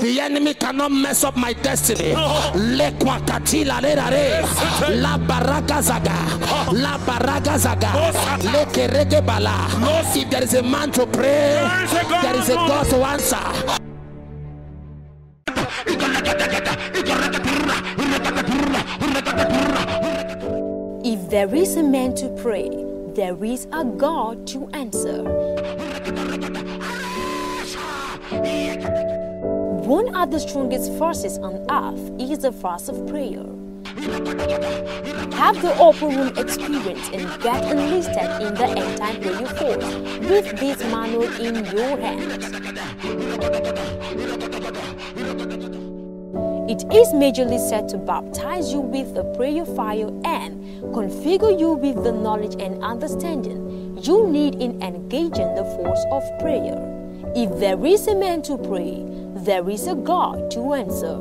The enemy cannot mess up my destiny. Le kwakatila le rare. La baraka zaga. La baraka zaga. Le kerege bala. If there is a man to pray, there is a God to answer. If there is a man to pray, there is a God to answer. One of the strongest forces on earth is the force of prayer. Have the upper room experience and get enlisted in the end time prayer force with this manual in your hands. It is majorly set to baptize you with the prayer fire and configure you with the knowledge and understanding you need in engaging the force of prayer. If there is a man to pray, there is a God to answer.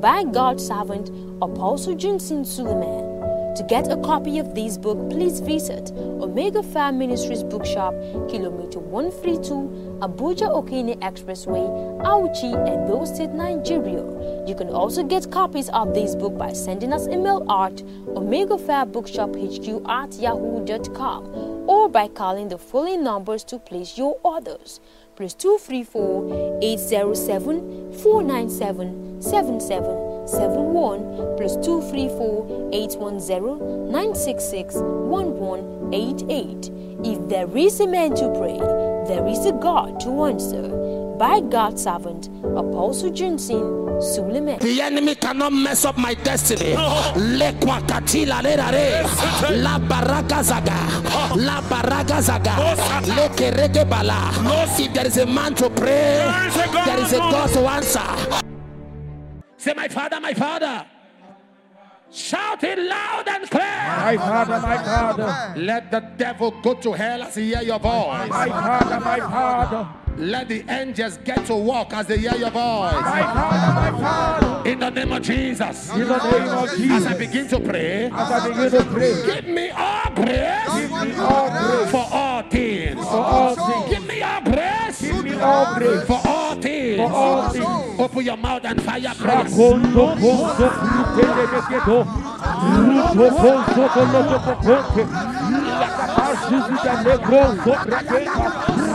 By God's servant, Apostle Johnson Suleman. To get a copy of this book, please visit Omega Fire Ministries Bookshop, Kilometer 132, Abuja Okene Expressway, Auchi, Edo State, Nigeria. You can also get copies of this book by sending us email at Omega Fire Bookshop HQ at yahoo.com or by calling the following numbers to place your orders plus 234 807 497 7771 plus 234 810 966 1188. If there is a man to pray, there is a God to answer. By God's servant, Apostle Johnson. The enemy cannot mess up my destiny. Le kwakatila le rare. La baraka zaga. La baraka zaga. Le kerege bala. If there is a man to pray, there is a God to answer. Say, my father, my father. Shout it loud and clear. My Father, my Father, Let the devil go to hell as he hear your voice. my Father, my Father, Let the angels get to walk as they hear your voice. my Father, my Father. In the name of Jesus. In the name of As I begin to pray, as I begin to pray, give me all grace give me all grace for all things. for all things. Give me all grace Give me all grace for all things. for all things. Open your mouth and fire praise. Zita negro zoprekeka.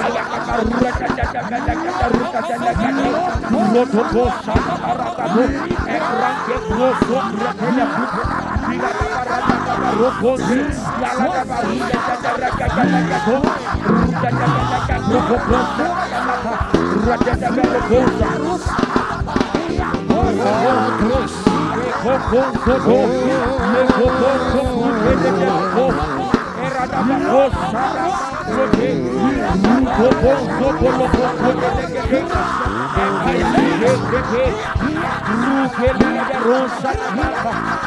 Alakakarura kakakakakakaruka kakakakaka. Roto kosa kakarakago. Ekranke All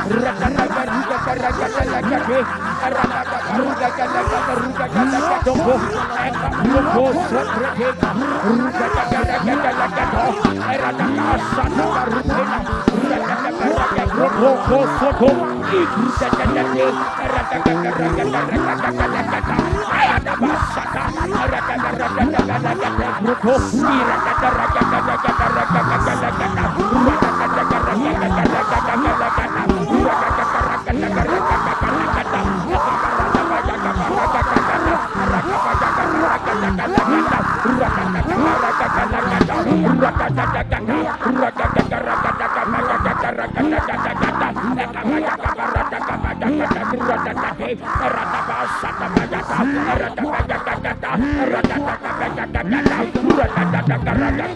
Raka Rata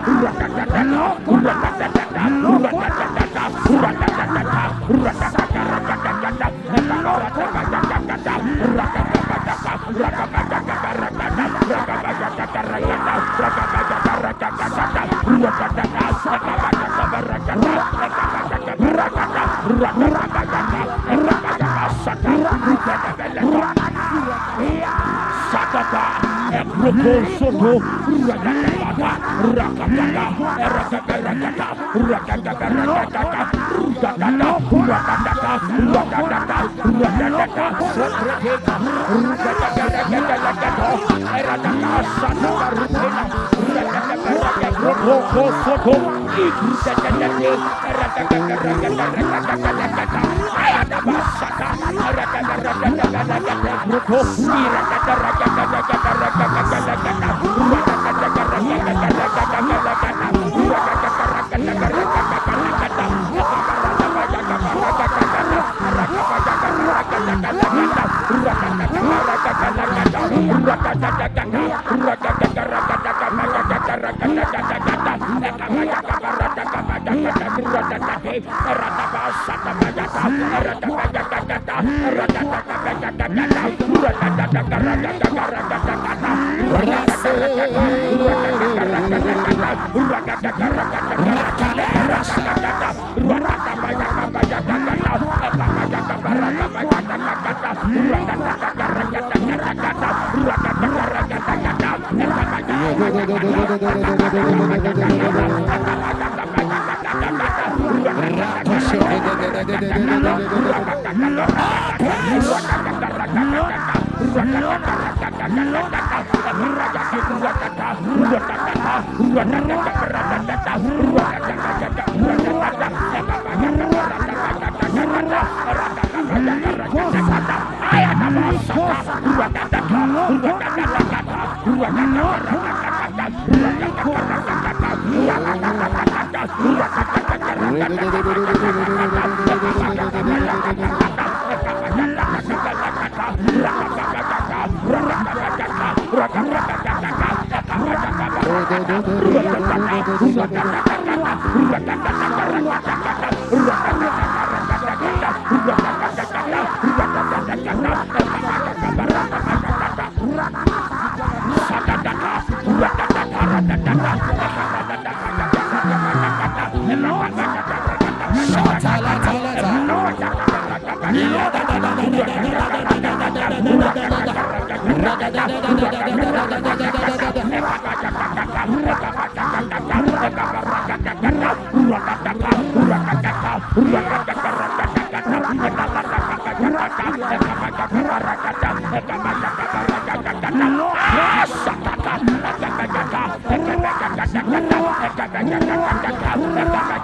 sakata ekroko soto rakakata rakakata rakakata rakakata rakakata rakakata rakakata rakakata rakakata rakakata sakata rakakata rakakata rakakata sakata rakakata ekroko soto rakakata rakakata rakakata rakakata rakakata Rata Rata Rua Raka Rock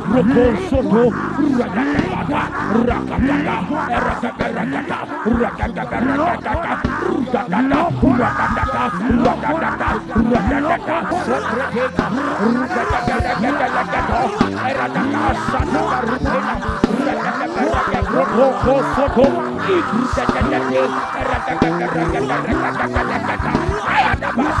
Robosoto, Rakataka, Rakataka, Rakataka, Rakataka, Rakataka, Rakataka, Rakataka, Rakataka, Rakataka, Rakataka, Rakataka, Rakataka, Rakataka, Rakataka, Rakataka, Rakataka,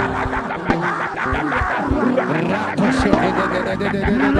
Rada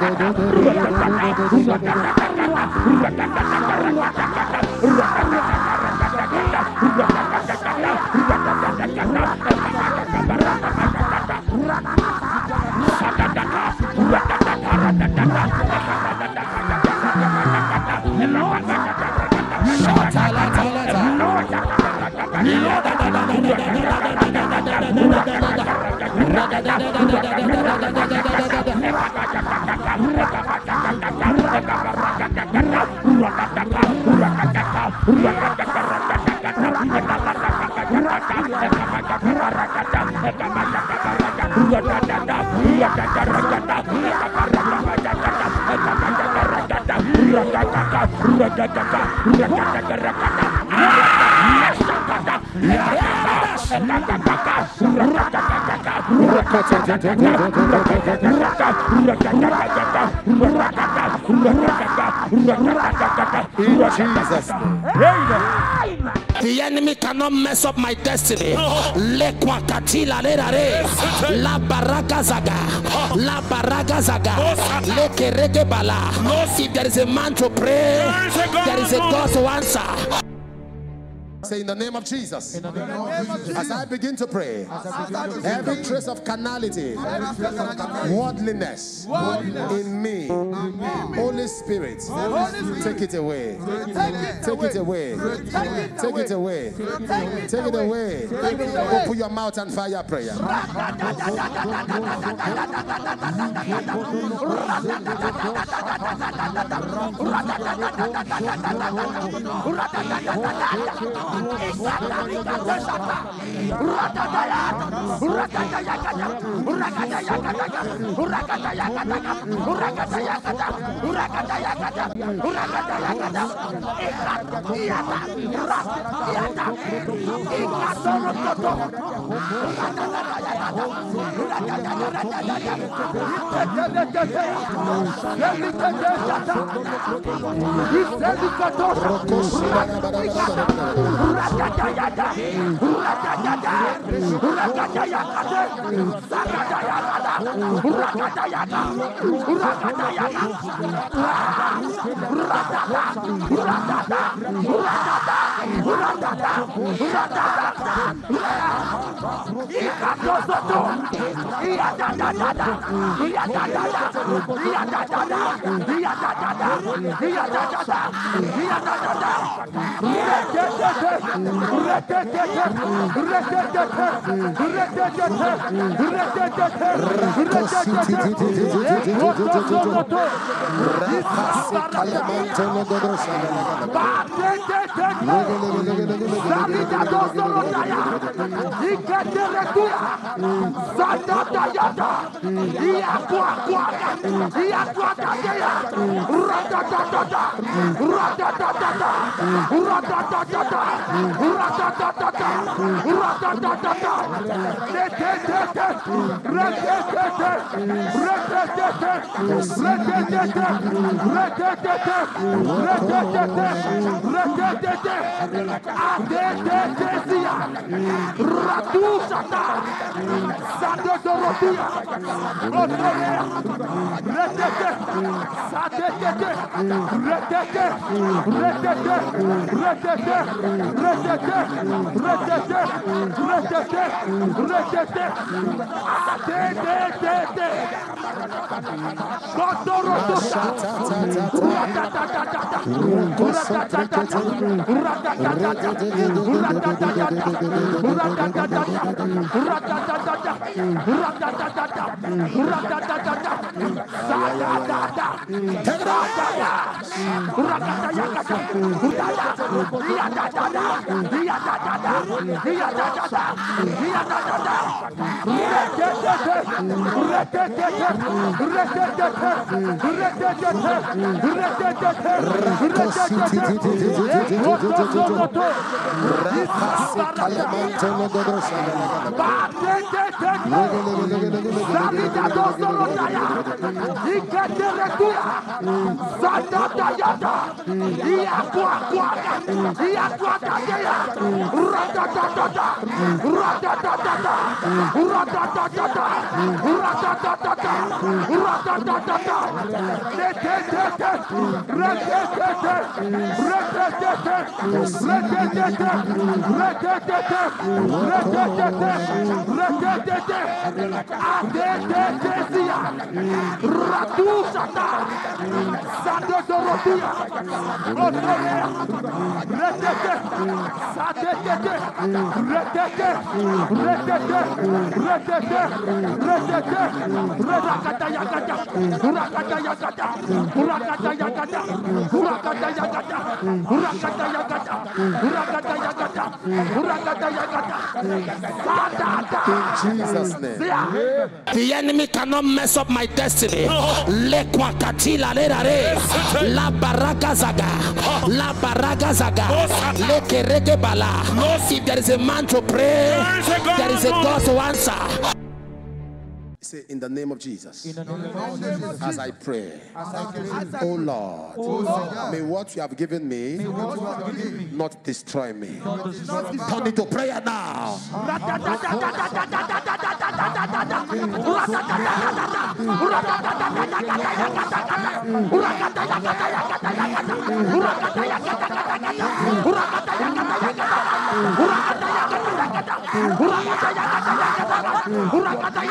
da da da da da In Jesus' name. The enemy cannot mess up my destiny. Le kwakatila le rare. La baraka zaga. La baraka zaga. Le kereke bala. If there is a man to pray, there is a God to answer. Say in the name of Jesus. As I begin to pray, every trace of carnality, worldliness in me, Holy Spirit, take it away. Take it away. Take it away. Take it away. Open your mouth and fire prayer. Rakatos, Iya da da da da, iya da da da. Zanda da yada, iya kuah kuah Yatuakaya, Ratatatata, Ratatatata, Ratatatata, Ratatatata, Ratatatata, Retetete, Retetete, Retetete, Retetete, Retetete, Retetete, Retetete, Adetetesia, Ratusata, Sandodorotia, Otorea, retete satete retete retete retete retete retete retete retete atete kotoroto ratatatatata ratatata ratatata ratatata ratatata ratatata Rekasita lemon tene de rosa. Ba de de Zabida Dosoro Daya, Ikete Rekura, Zata Dayata, Iakua Kuaka, Iakua Kakea, Ratatatata, Ratatatata, Ratatatata, Ratatatata, Ratatatata, Rekete, Rekete, Rekete, Rekete, Rekete, Rekete, Rekete, Ekotozonoto. In Jesus' name. The enemy cannot mess up my destiny. Le kwakatila le rare. La baraka zaga. La baraka zaga. Le kereke bala. If there is a man to pray, there is a God to answer. Say in the name of Jesus. As I pray, oh Lord, oh may what you have given me not destroy me. Turn it to prayer now. Ratata!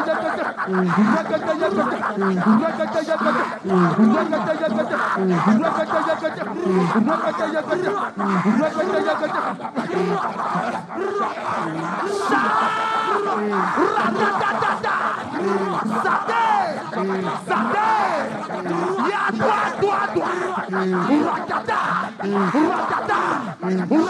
Rakata Ratata! Ratata! Ratata!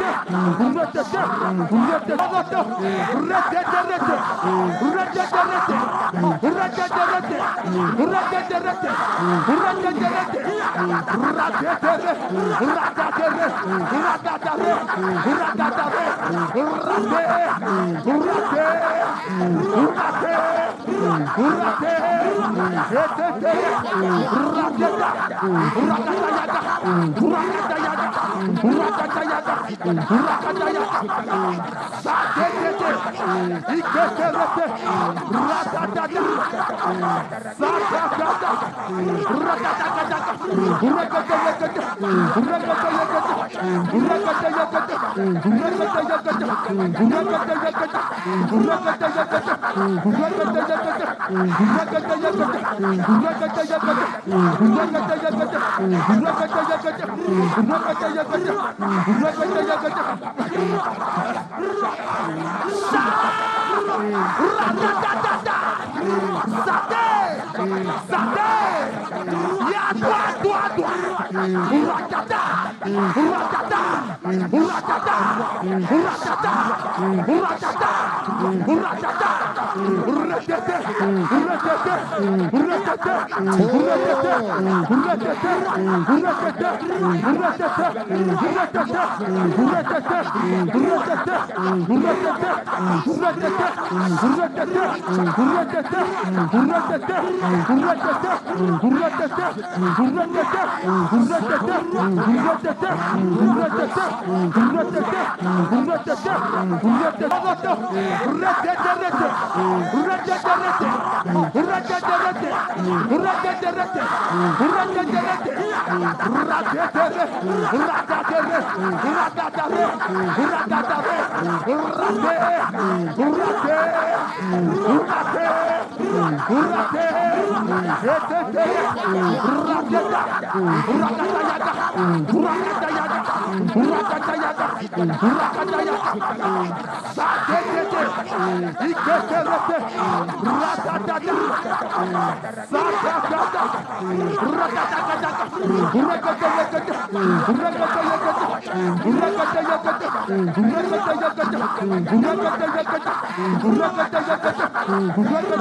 Rate, rate, rate, rate, Rakata Ratata! Ratata! Hurra Rate, rate, rate, rate,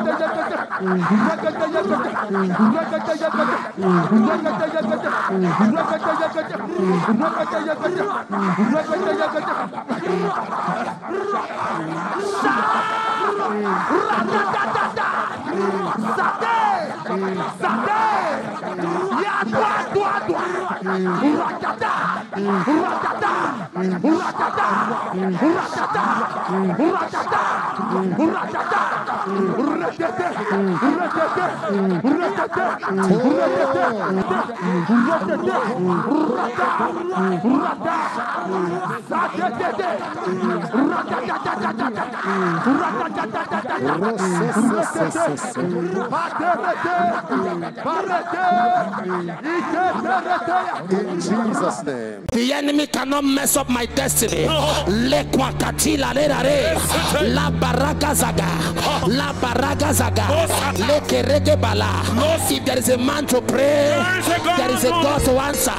Rakata Ratata. Ratata. In Jesus' name. The enemy cannot mess up my destiny. Le kwakatila le rare. La baraka zaga. La baraka zaga. Le kereke bala. If there is a man to pray, there is a God to answer.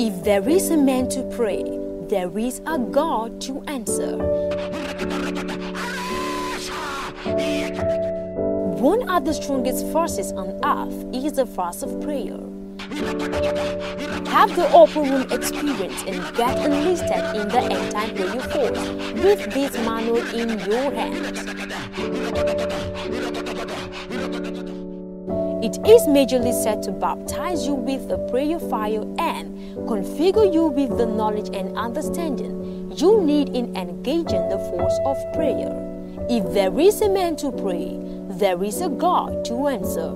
If there is a man to pray, there is a God to answer. One of the strongest forces on earth is the force of prayer. Have the upper room experience and get enlisted in the end time prayer force with this manual in your hands. It is majorly set to baptize you with the prayer fire and configure you with the knowledge and understanding you need in engaging the force of prayer. If there is a man to pray, there is a God to answer.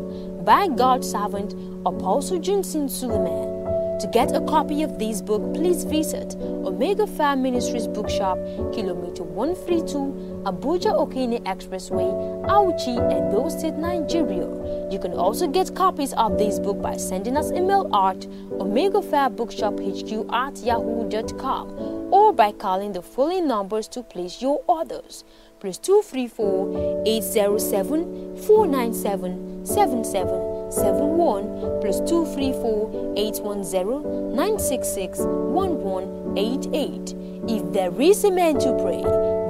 By God's servant, Apostle Johnson Suleman. To get a copy of this book, please visit Omega Fire Ministries Bookshop, Kilometer 132, Abuja Okene Expressway, Auchi, Edo State, Nigeria. You can also get copies of this book by sending us email at Omega Fire Bookshop at yahoo.com or by calling the following numbers to place your orders plus 234 807 497 7771 plus 234 810 966 1188. If there is a man to pray,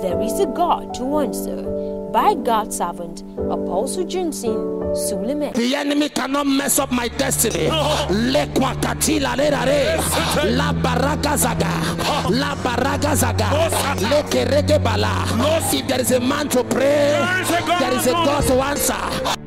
there is a God to answer. By God's servant, Apostle Johnson. The enemy cannot mess up my destiny. Le kwakatila le rare. La baraka zaga. La baraka zaga. Le kereke bala. If there is a man to pray, There is a God there is a to God to answer.